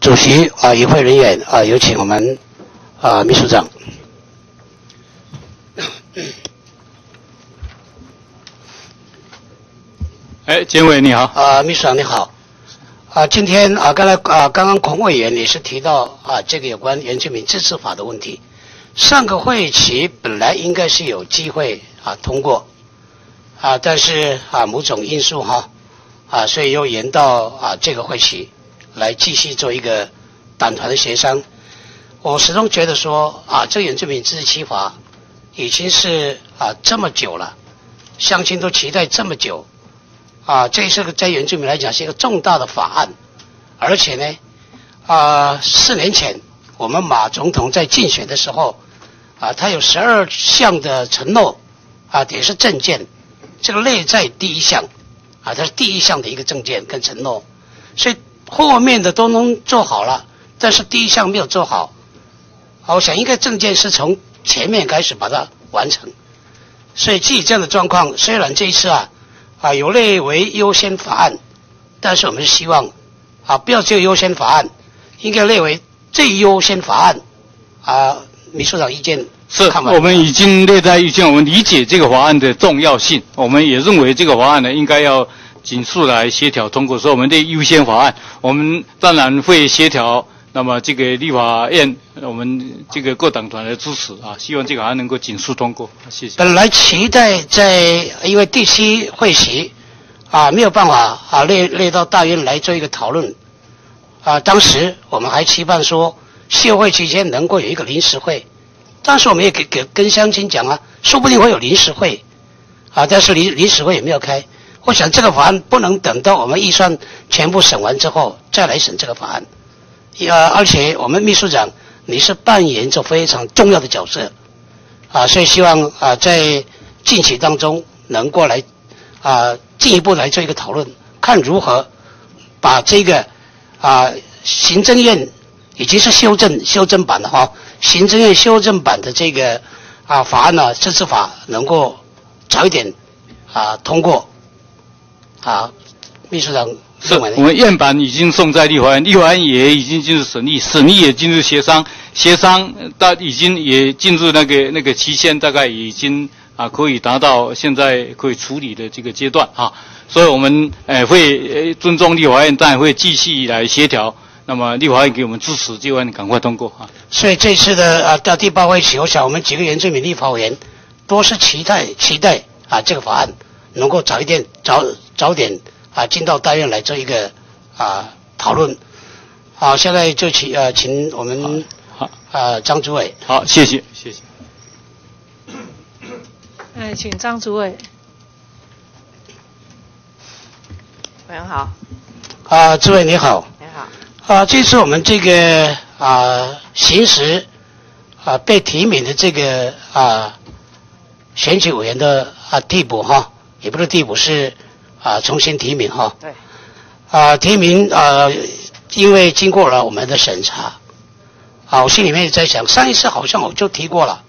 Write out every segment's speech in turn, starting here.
主席啊，与会人员啊，有请我们啊秘书长。哎，监委你好。啊，秘书长你好。啊，今天啊，刚才啊，刚刚孔委员也是提到啊，这个有关原住民自治法的问题。上个会期本来应该是有机会啊通过，啊，但是啊某种因素哈，啊，所以又延到啊这个会期来继续做一个党团的协商。我始终觉得说啊，这原住民自治法已经是啊这么久了，乡亲都期待这么久。啊，这是个在原住民来讲是一个重大的法案，而且呢，啊，四年前我们马总统在竞选的时候，啊，他有十二项的承诺，啊，也是政见，这个内在第一项，啊，它是第一项的一个政见跟承诺，所以后面的都能做好了，但是第一项没有做好，我想应该证件是从前面开始把它完成，所以基于这样的状况，虽然这一次啊。啊，有列为优先法案，但是我们是希望啊，不要只有优先法案，应该列为最优先法案。啊，秘书长意见是，我们已经列在意见，我们理解这个法案的重要性，我们也认为这个法案呢应该要紧速来协调通过，所以我们的优先法案，我们当然会协调。那么这个立法院，我们这个各党团的支持啊，希望这个案能够紧速通过。谢谢。本来期待在因为第七会席啊没有办法啊列列到大院来做一个讨论啊，当时我们还期盼说休会期间能够有一个临时会，当时我们也给给跟乡亲讲啊，说不定会有临时会啊，但是临临时会也没有开。我想这个法案不能等到我们预算全部审完之后再来审这个法案。呃，而且我们秘书长你是扮演着非常重要的角色，啊，所以希望啊在近期当中能过来啊进一步来做一个讨论，看如何把这个啊行政院已经是修正修正版的哈，行政院修正版的这个啊法案呢，这次法能够早一点啊通过，啊，秘书长。是我们院版已经送在立法院，立法院也已经进入审议，审议也进入协商，协商到已经也进入那个那个期限，大概已经啊可以达到现在可以处理的这个阶段啊，所以我们呃会尊重立法院，但会继续来协调。那么立法院给我们支持，就望赶快通过啊。所以这次的啊到第八会期，我想我们几个原住民立法委员都是期待期待啊这个法案能够早一点早早点。啊，进到大院来做一个啊讨论。好，现在就请呃，请我们好啊张主委。好，谢谢，谢谢。哎，请张主委。委员好。啊，主委你好。你好。啊，这次我们这个啊，行使啊被提名的这个啊选举委员的啊替补哈，也不是替补是。啊，重新提名哈。对。啊，提名啊，因为经过了我们的审查，啊，我心里面也在想，上一次好像我就提过了，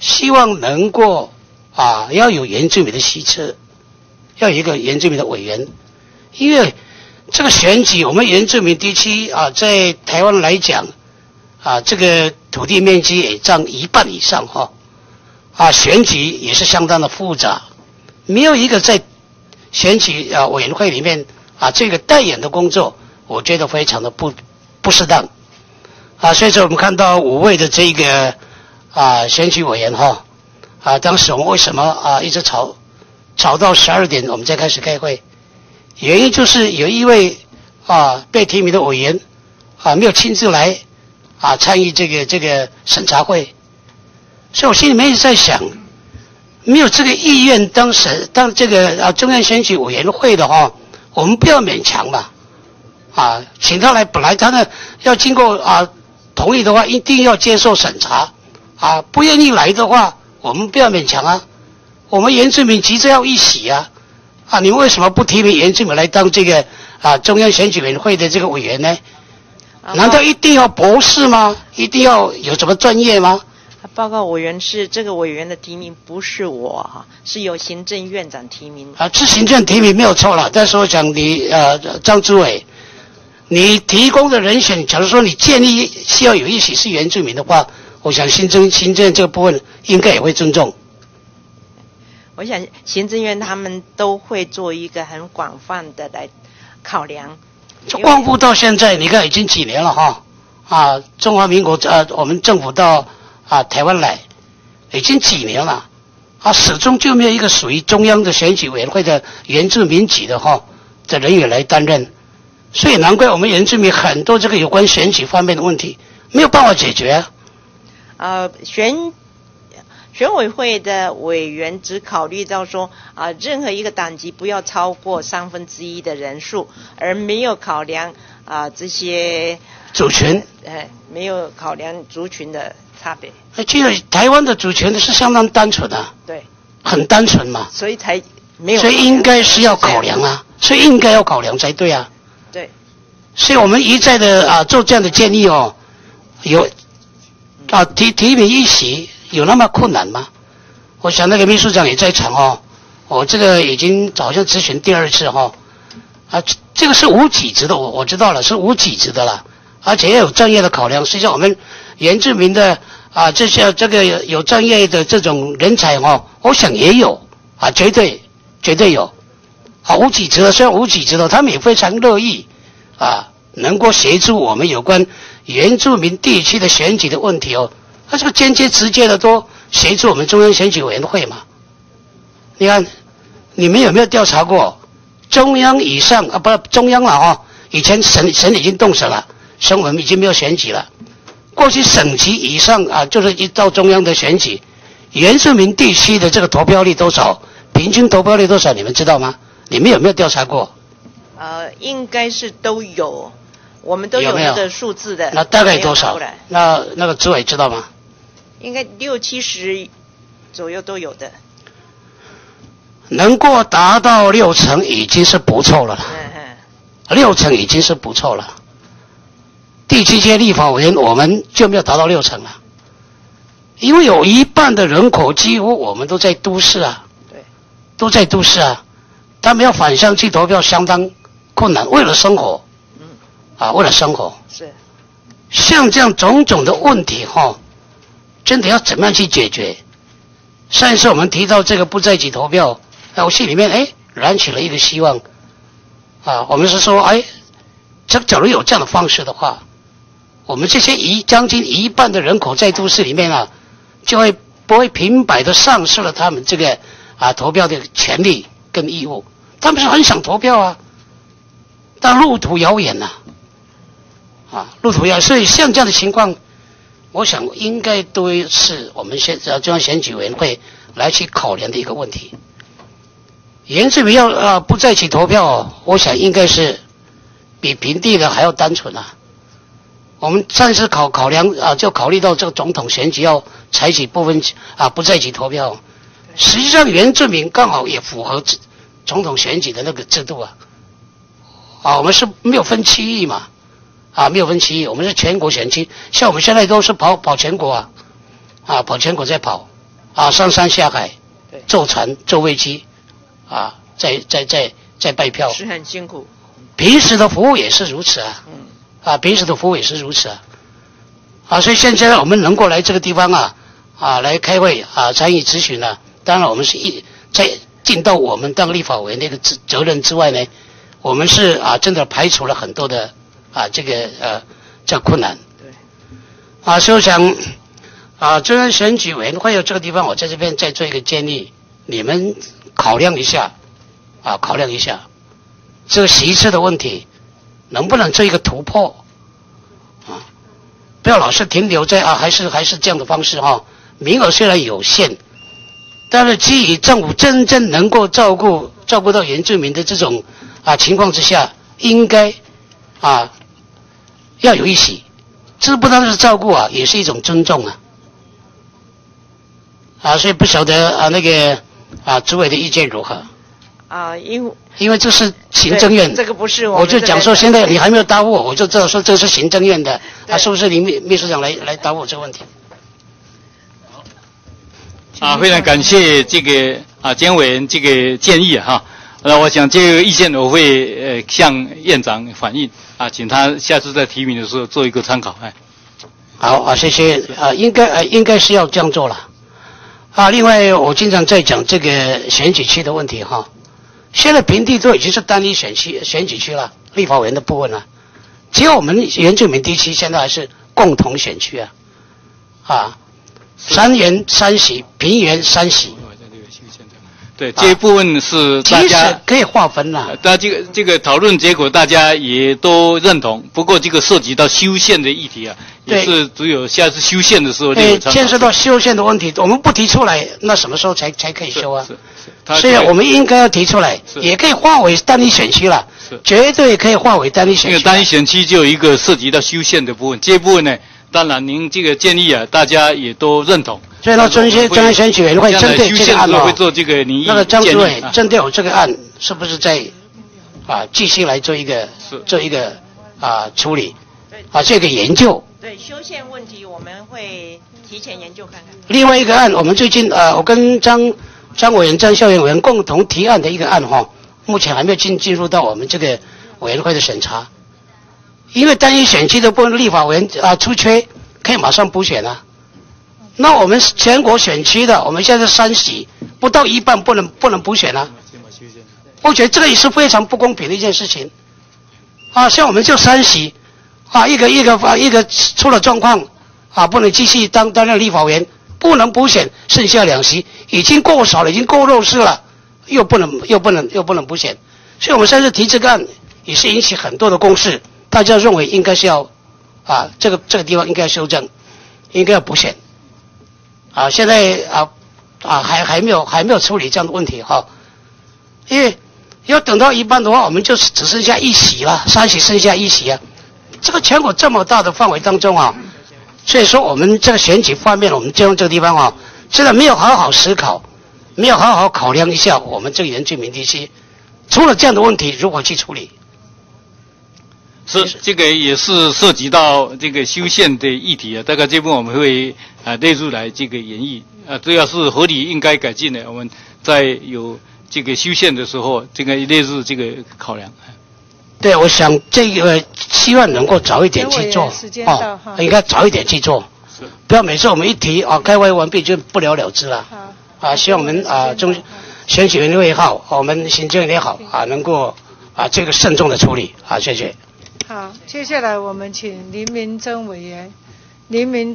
希望能够啊，要有原住民的席次，要有一个原住民的委员，因为这个选举，我们原住民地区啊，在台湾来讲，啊，这个土地面积也占一半以上哈，啊，选举也是相当的复杂，没有一个在。选举啊委员会里面啊这个代言的工作，我觉得非常的不不适当啊，所以说我们看到五位的这个啊选举委员哈啊，当时我们为什么啊一直吵吵到十二点我们才开始开会？原因就是有一位啊被提名的委员啊没有亲自来啊参与这个这个审查会，所以我心里面一直在想。没有这个意愿，当时当这个啊中央选举委员会的话，我们不要勉强嘛，啊，请他来，本来他呢要经过啊同意的话，一定要接受审查，啊，不愿意来的话，我们不要勉强啊，我们原住民急着要一起啊，啊，你为什么不提名原住民来当这个啊中央选举委员会的这个委员呢？难道一定要博士吗？一定要有什么专业吗？报告委员是这个委员的提名不是我哈，是由行政院长提名。啊，是行政提名没有错了，但是我讲你呃张志伟，你提供的人选，假如说你建议需要有一起是原住民的话，我想行政行政这个部分应该也会尊重。我想行政院他们都会做一个很广泛的来考量。从光复到现在，你看已经几年了哈啊！中华民国呃，我们政府到啊台湾来，已经几年了啊，始终就没有一个属于中央的选举委员会的原住民籍的哈的人员来担任，所以难怪我们原住民很多这个有关选举方面的问题没有办法解决啊。呃，选选委会的委员只考虑到说啊，任何一个党籍不要超过三分之一的人数，而没有考量啊这些族群。哎，没有考量族群的差别。哎，其实台湾的主权是相当单纯的，对，很单纯嘛，所以才没有。所以应该是要考量啊，所以应该要考量才对啊。对。所以我们一再的啊做这样的建议哦，有啊提提名一席。有那么困难吗？我想那个秘书长也在场哦。我这个已经好像咨询第二次哈，啊，这个是无几职的，我我知道了，是无几职的了，而且要有专业的考量。实际上，我们原住民的啊这些这个有专业的这种人才哦，我想也有啊，绝对绝对有。啊，无几职的虽然无几职的，他们也非常乐意啊，能够协助我们有关原住民地区的选举的问题哦。他这个间接直接的都协助我们中央选举委员会嘛？你看，你们有没有调查过中央以上啊？不中央了哦，以前省省已经动手了，省我们已经没有选举了。过去省级以上啊，就是一到中央的选举，原住民地区的这个投票率多少？平均投票率多少？你们知道吗？你们有没有调查过？呃，应该是都有，我们都有那个数字的。那大概多少？那那个主委知道吗？应该六七十左右都有的，能够达到六成已经是不错了。嗯嗯，六成已经是不错了。第七届立法委员我们就没有达到六成了，因为有一半的人口几乎我们都在都市啊，对，都在都市啊，他们要返乡去投票相当困难，为了生活，嗯，啊，为了生活是，像这样种种的问题哈。真的要怎么样去解决？上一次我们提到这个不在一起投票，我心里面哎燃起了一个希望啊。我们是说哎，这假如有这样的方式的话，我们这些一将近一半的人口在都市里面啊，就会不会平白的丧失了他们这个啊投票的权利跟义务。他们是很想投票啊，但路途遥远呐，啊路途遥，所以像这样的情况。我想应该都是我们现在中央选举委员会来去考量的一个问题。原住民要啊不在一起投票，我想应该是比平地的还要单纯啊。我们暂时考考量啊，就考虑到这个总统选举要采取部分啊不在一起投票。实际上原住民刚好也符合总统选举的那个制度啊。啊，我们是没有分区域嘛。啊，没有分区域，我们是全国选区，像我们现在都是跑跑全国啊，啊，跑全国在跑，啊，上山下海，坐船坐飞机，啊，在在在在拜票，是很辛苦。平时的服务也是如此啊，嗯，啊，平时的服务也是如此啊，啊，所以现在我们能够来这个地方啊，啊，来开会啊，参与咨询呢，当然我们是一在尽到我们当立法委员那个责责任之外呢，我们是啊，真的排除了很多的。啊，这个呃，叫困难。对。啊，所以我想，啊，中央选举委员会有这个地方，我在这边再做一个建议，你们考量一下，啊，考量一下，这个席次的问题，能不能做一个突破？啊，不要老是停留在啊，还是还是这样的方式哈。名额虽然有限，但是基于政府真正能够照顾照顾到原住民的这种啊情况之下，应该啊。要有一席，这不单是照顾啊，也是一种尊重啊。啊，所以不晓得啊，那个啊，主委的意见如何？啊，因为因为这是行政院，这个不是我，我就讲说，现在你还没有答复我，我就知道说这是行政院的，啊，是不是林秘秘书长来来答复我这个问题？好，啊，非常感谢这个啊，监委员这个建议哈。那我想这个意见我会呃向院长反映啊，请他下次在提名的时候做一个参考。哎，好啊，谢谢啊，应该呃应该是要这样做了啊。另外，我经常在讲这个选举区的问题哈。现在平地都已经是单一选区选举区了，立法委员的部分了，只有我们原住民地区现在还是共同选区啊，啊，三原三喜，平原三喜，对这一部分是大家。可以划分了。呃，那这个这个讨论结果大家也都认同，不过这个涉及到修宪的议题啊，也是只有下次修宪的时候就对，牵涉到修宪的问题，我们不提出来，那什么时候才才可以修啊？是是所以我们应该要提出来，也可以划为单一选区了是，绝对可以划为单一选区。因为单一选区就有一个涉及到修宪的部分，这一部分呢，当然您这个建议啊，大家也都认同。所以呢，中间中央选举委员会针对这个案哦，会做这个拟议那个张主委啊针对我这个案，是不是在啊继续来做一个是做一个啊处理啊这个研究？对修宪问题，我们会提前研究看看。另外一个案，我们最近呃，我跟张张委员、张校园委员共同提案的一个案哈，目前还没有进进入到我们这个委员会的审查，因为单一选区的部分立法委员啊出缺，可以马上补选啊。那我们全国选区的，我们现在三席不到一半不能不能补选啊。我觉得这个也是非常不公平的一件事情。啊，像我们就三席，啊，一个一个啊一个出了状况，啊，不能继续当担任立法员，不能补选，剩下两席已经够少了，已经够弱势了，又不能又不能又不能补选，所以我们现在提这个案也是引起很多的共识，大家认为应该是要啊这个这个地方应该修正，应该要补选，啊，现在啊啊还还没有还没有处理这样的问题哈、因为要等到一半的话，我们就只剩下一席了，三席剩下一席啊。这个全国这么大的范围当中啊，所以说我们这个选举方面，我们就用这个地方啊，现在没有好好思考，没有好好考量一下我们这个原住民地区出了这样的问题如何去处理。是这个也是涉及到这个修宪的议题啊，大概这部分我们会啊列入来这个演绎啊，只要是合理应该改进的，我们在有这个修宪的时候，这个列入这个考量。对，我想这个希望能够早一点去做陈委员时间到哈应该早一点去做，不要每次我们一提啊开会完毕就不了了之了。好，啊，希望我们啊中选举委员会也好，我们行政也好啊，能够啊这个慎重的处理啊，谢谢。好，接下来我们请林明珍委员，林明珍。